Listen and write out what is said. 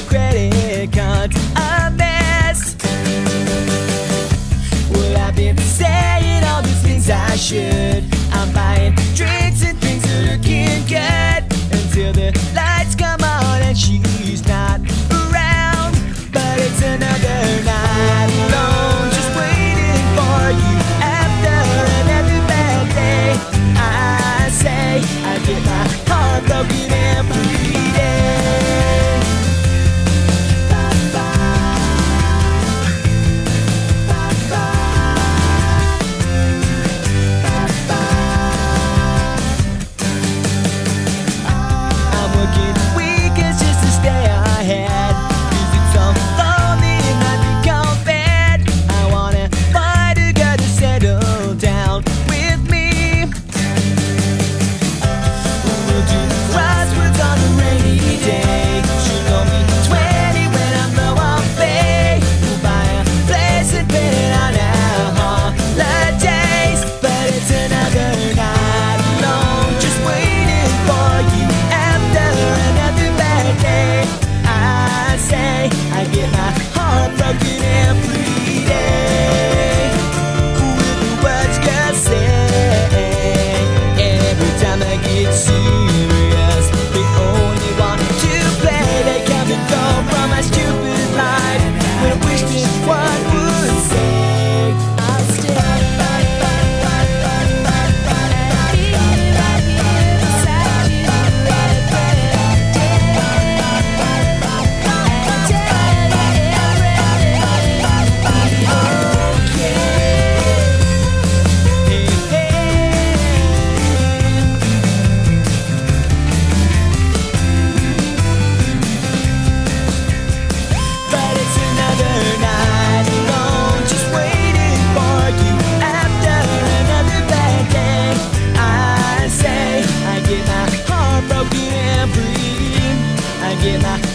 the credit a mess. Well, I've been saying all these things I should. I'm buying drinks and things that she can't get until the lights come on and she's not around. But it's another night alone, just waiting for you. After another bad day, I say I my heart. assim. Родина